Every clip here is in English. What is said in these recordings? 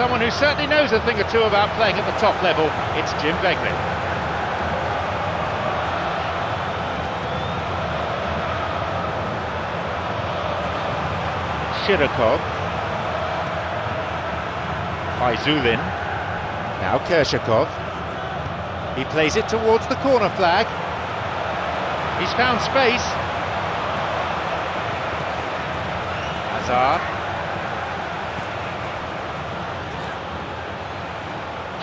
someone who certainly knows a thing or two about playing at the top level. It's Jim Beglin. Shirokov. Fayzulin. Now Kerzhakov. He plays it towards the corner flag. He's found space. Hazard.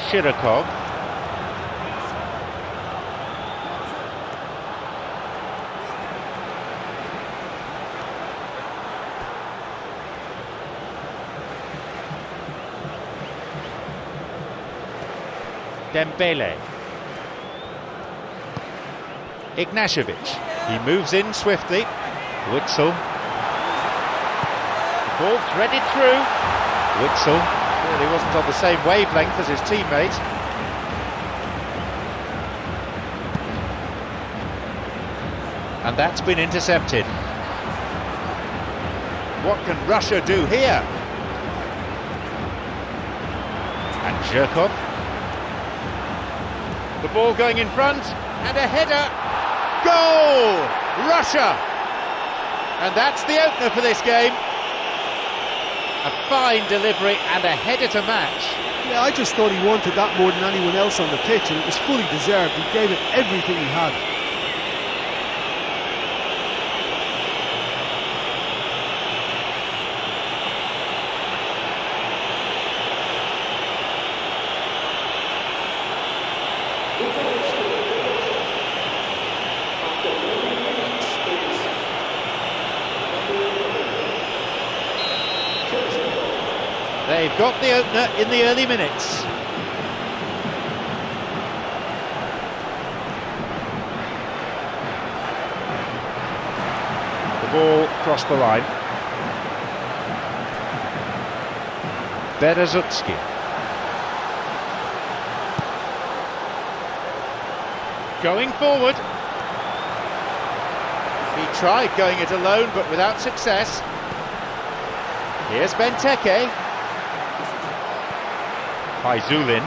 Shirokov. Dembele. Ignashevich. He moves in swiftly. Witsel. The ball threaded through. Witsel really wasn't on the same wavelength as his teammate. And that's been intercepted. What can Russia do here? And Zhirkov. The ball going in front, and a header. Goal! Russia! And that's the opener for this game. A fine delivery and a header to match. Yeah, I just thought he wanted that more than anyone else on the pitch, and it was fully deserved. He gave it everything he had. They've got the opener in the early minutes. The ball crossed the line. Berezutsky. Going forward. He tried going it alone, but without success. Here's Benteke. Fayzulin.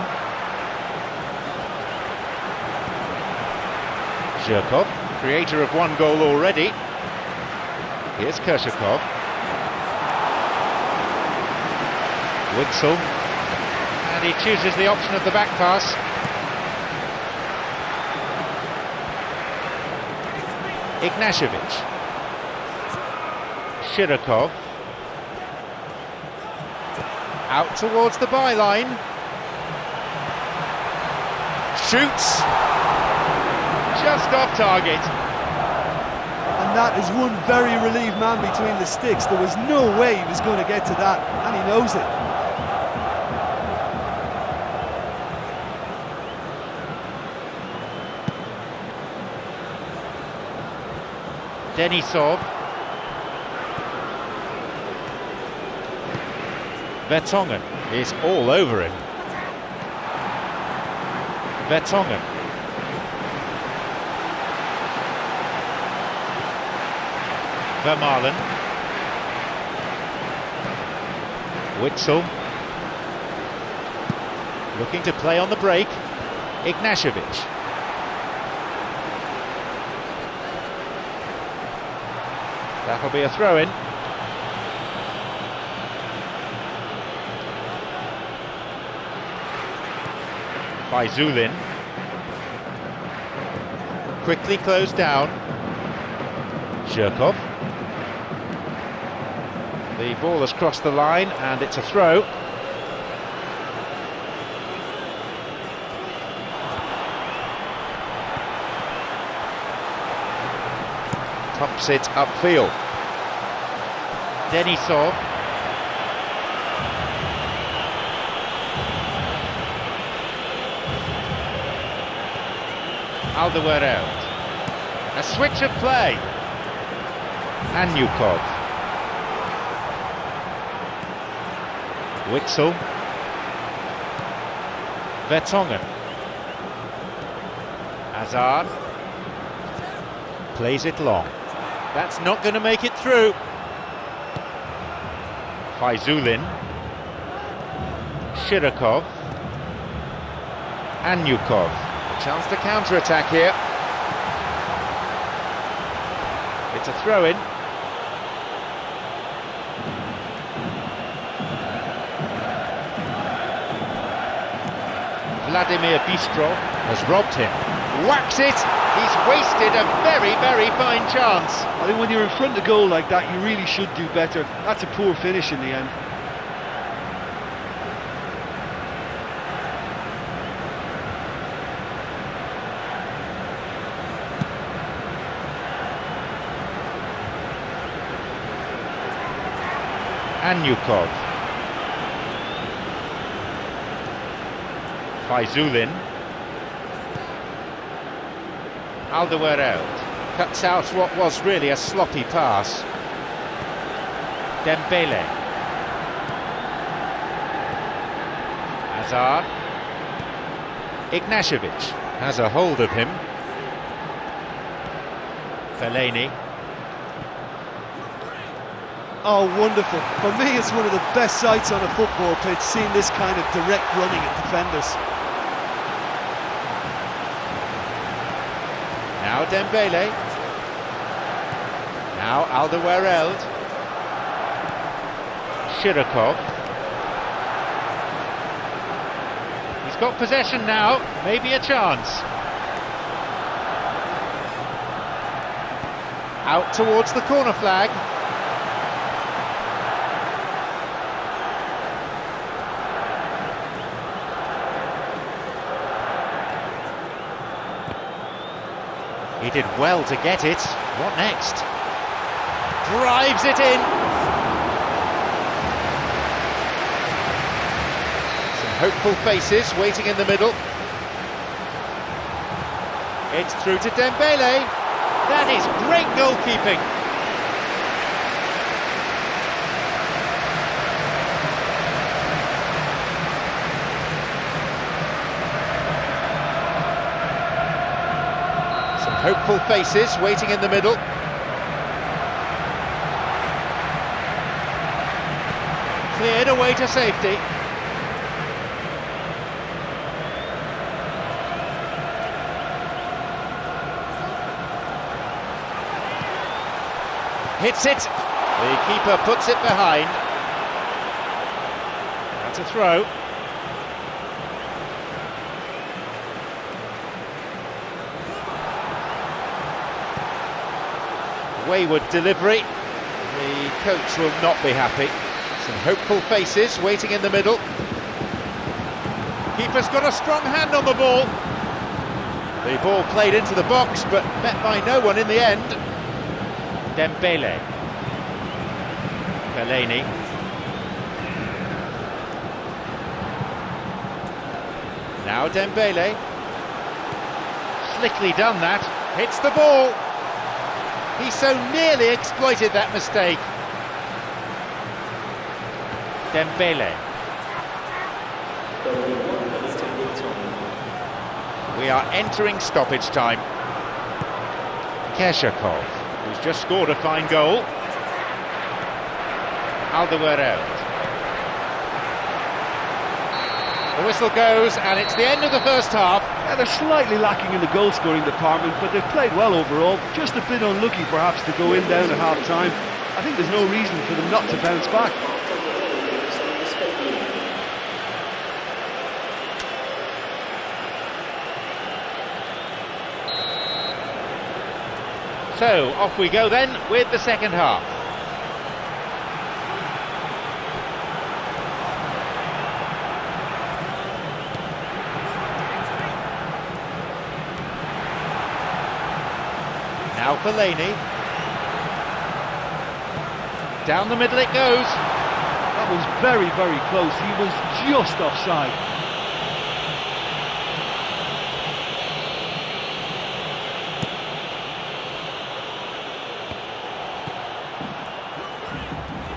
Zhirkov, creator of one goal already. Here's Kerzhakov. Witsel. And he chooses the option of the back pass. Ignashevich. Shirokov. Out towards the byline. Shoots. Just off target. And that is one very relieved man between the sticks. There was no way he was going to get to that, and he knows it. Denisov. Vertonghen is all over him. Vertonghen. Vermaelen. Witsel. Looking to play on the break. Ignashevich. That'll be a throw in. Fayzulin. Quickly closed down. Zhirkov. The ball has crossed the line and it's a throw. Pumps it upfield. Denisov. Alderweireld. A switch of play. And Anyukov. Witsel. Vertonghen. Hazard. Plays it long. That's not going to make it through. Fayzulin. Shirokov. Anyukov. Chance to counter-attack here. It's a throw-in. Vladimir Bystrov has robbed him. Whacks it! He's wasted a very, very fine chance. I think when you're in front of goal like that, you really should do better. That's a poor finish in the end. Anyukov. Fayzulin. Alderweireld cuts out what was really a sloppy pass. Dembele. Hazard. Ignashevich has a hold of him. Fellaini. Oh, wonderful. For me, it's one of the best sights on a football pitch, seeing this kind of direct running at defenders. Now Dembele. Now Alderweireld. Shirokov. He's got possession now, maybe a chance. Out towards the corner flag. Did well to get it. What next? Drives it in. Some hopeful faces waiting in the middle. It's through to Dembele. That is great goalkeeping. Hopeful faces waiting in the middle. Cleared away to safety. Hits it. The keeper puts it behind. That's a throw. Wayward delivery. The coach will not be happy. Some hopeful faces waiting in the middle. Keeper's got a strong hand on the ball. The ball played into the box, but met by no one in the end. Dembele. Fellaini. Now Dembele. Slickly done that. Hits the ball. He so nearly exploited that mistake. Dembele. We are entering stoppage time. Kerzhakov, who's just scored a fine goal. Alderweireld. The whistle goes, and it's the end of the first half. They're slightly lacking in the goal scoring department, but they've played well overall. Just a bit unlucky, perhaps, to go in down at half time. I think there's no reason for them not to bounce back. So off we go then with the second half. Fellaini. Down the middle it goes. That was very, very close. He was just offside.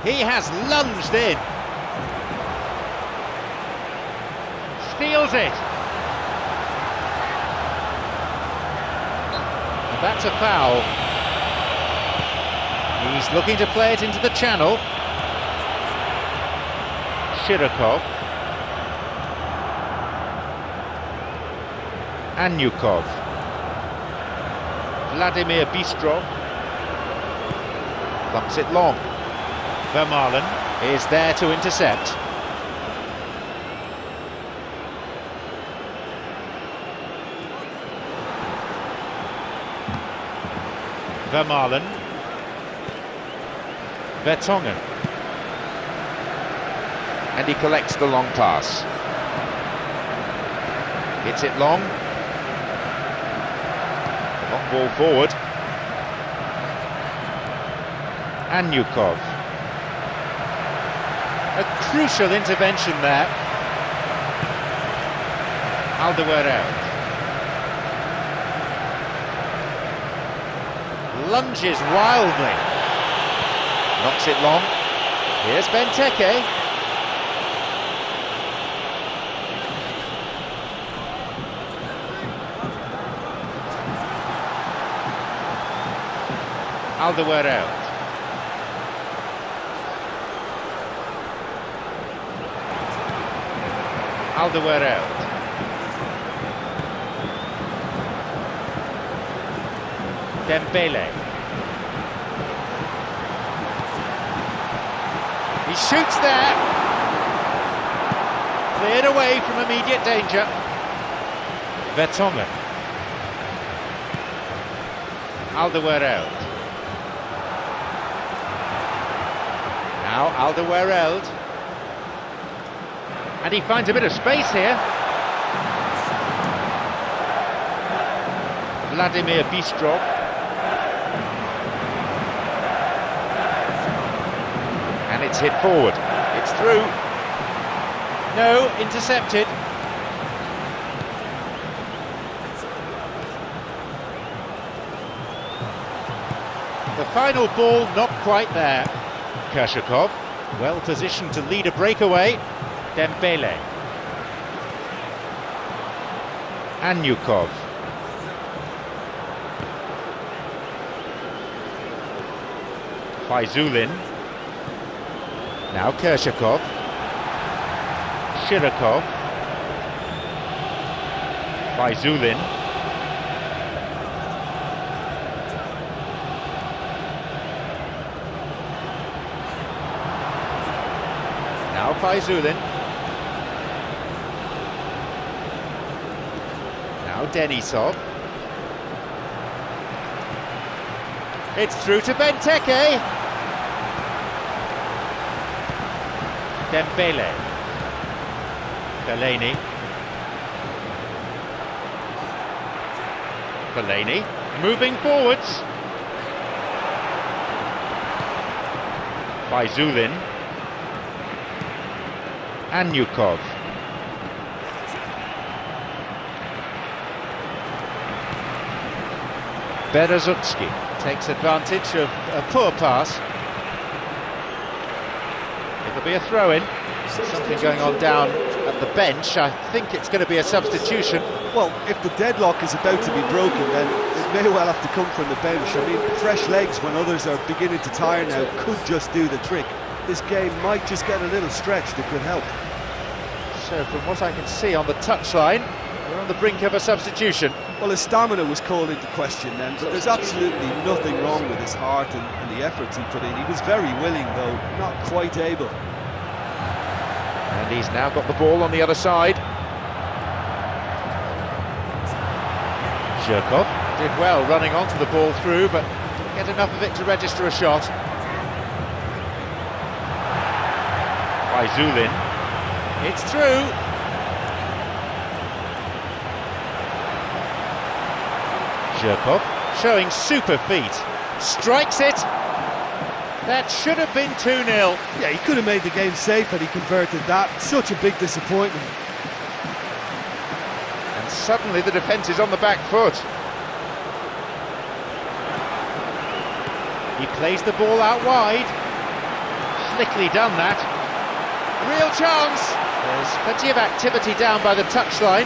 He has lunged in. Steals it. That's a foul. He's looking to play it into the channel. Shirokov. Anyukov. Vladimir Bystrov. Thumps it long. Vermaelen is there to intercept. Vermaelen. Vertonghen. And he collects the long pass. Hits it long. Long ball forward. Anyukov. A crucial intervention there. Alderweireld. Lunges wildly. Knocks it long. Here's Benteke. Alderweireld. Alderweireld. Dembele. He shoots there. Cleared away from immediate danger. Vertonghen. Alderweireld. Now Alderweireld. And he finds a bit of space here. Vladimir Bystrov. And it's hit forward. It's through. No, intercepted. The final ball not quite there. Kerzhakov, well positioned to lead a breakaway. Dembele. Anyukov. Fayzulin. Now Kerzhakov. Shirokov. Fayzulin. Now Fayzulin. Now Denisov. It's through to Benteke. Dembele. Fellaini. Fellaini moving forwards. Fayzulin. Anyukov. Berezutski takes advantage of a poor pass. It'll be a throw-in. Something going on down at the bench. I think it's going to be a substitution. Well, if the deadlock is about to be broken, then it may well have to come from the bench. I mean, fresh legs when others are beginning to tire now could just do the trick. This game might just get a little stretched, it could help. So from what I can see on the touchline, we're on the brink of a substitution. Well, his stamina was called into question then, but there's absolutely nothing wrong with his heart and, and the efforts he put in. He was very willing, though, not quite able. And he's now got the ball on the other side. Zhirkov did well running onto the ball through, but didn't get enough of it to register a shot. Fayzulin. It's through. Zhirkov showing super feet. Strikes it. That should have been 2 0. Yeah, he could have made the game safe had he converted that. Such a big disappointment. And suddenly the defence is on the back foot. He plays the ball out wide. Slickly done that. Real chance. There's plenty of activity down by the touchline.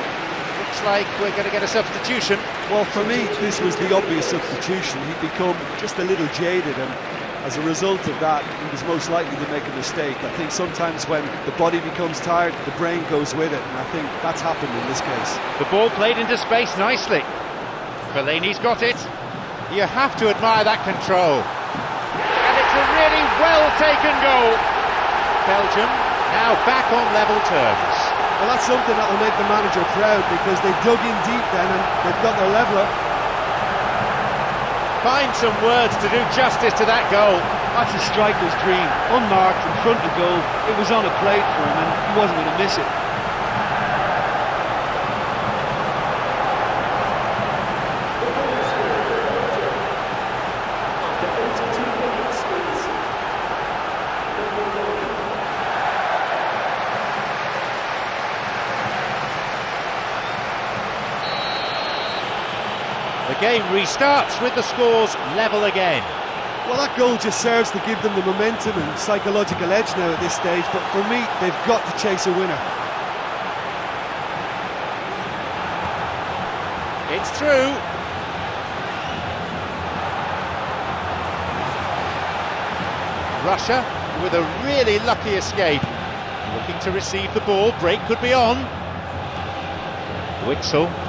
Looks like we're going to get a substitution. Well, for me, this was the obvious substitution. He'd become just a little jaded and as a result of that, he was most likely to make a mistake. I think sometimes when the body becomes tired, the brain goes with it, and I think that's happened in this case. The ball played into space nicely. Fellaini's got it. You have to admire that control. And it's a really well taken goal. Belgium now back on level terms. Well, that's something that will make the manager proud because they dug in deep then and they've got their leveller. Find some words to do justice to that goal. That's a striker's dream. Unmarked in front of goal. It was on a plate for him and he wasn't going to miss it. Game restarts with the scores level again. Well, that goal just serves to give them the momentum and psychological edge now at this stage, but for me, they've got to chase a winner. It's through. Russia with a really lucky escape. Looking to receive the ball. Break could be on. Witsel.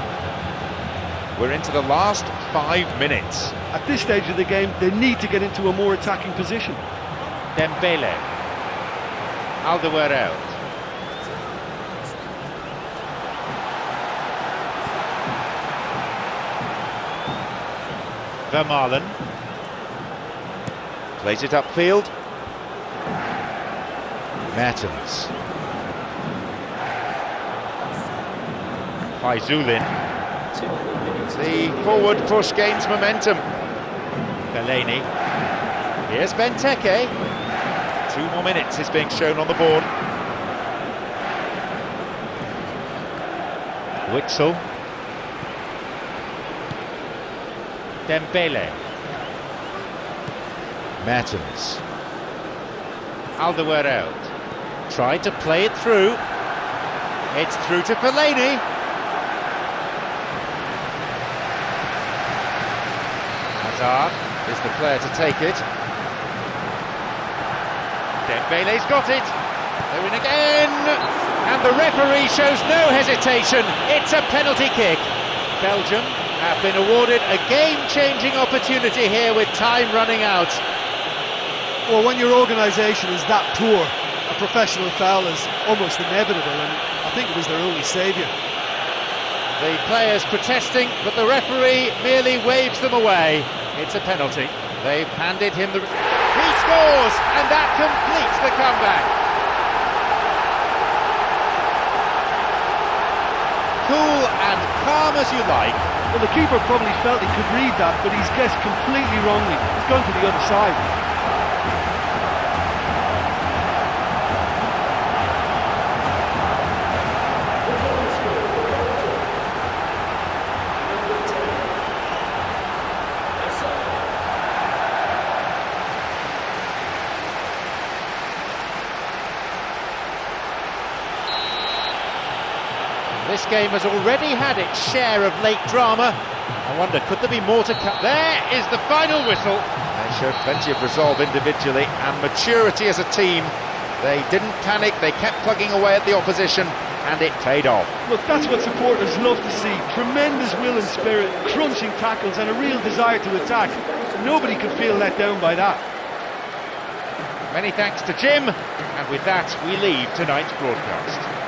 We're into the last five minutes. At this stage of the game, they need to get into a more attacking position. Dembele. Alderweireld. Vermaelen. Plays it upfield. Mertens. Fayzulin. The forward push gains momentum. Fellaini. Here's Benteke. Two more minutes is being shown on the board. Witsel. Dembele. Mertens. Alderweireld. Tried to play it through. It's through to Fellaini. Hazard is the player to take it. Dembele's got it. They're in again. And the referee shows no hesitation. It's a penalty kick. Belgium have been awarded a game-changing opportunity here with time running out. Well, when your organisation is that poor, a professional foul is almost inevitable, and I think it was their only saviour. The players protesting, but the referee merely waves them away. It's a penalty. They've handed him the... He scores, and that completes the comeback. Cool and calm as you like. Well, the keeper probably felt he could read that, but he's guessed completely wrongly. He's gone to the other side. This game has already had its share of late drama. I wonder, could there be more to come? There is the final whistle. They showed plenty of resolve individually and maturity as a team. They didn't panic, they kept plugging away at the opposition, and it paid off. Look, that's what supporters love to see. Tremendous will and spirit, crunching tackles, and a real desire to attack. Nobody could feel let down by that. Many thanks to Jim, and with that, we leave tonight's broadcast.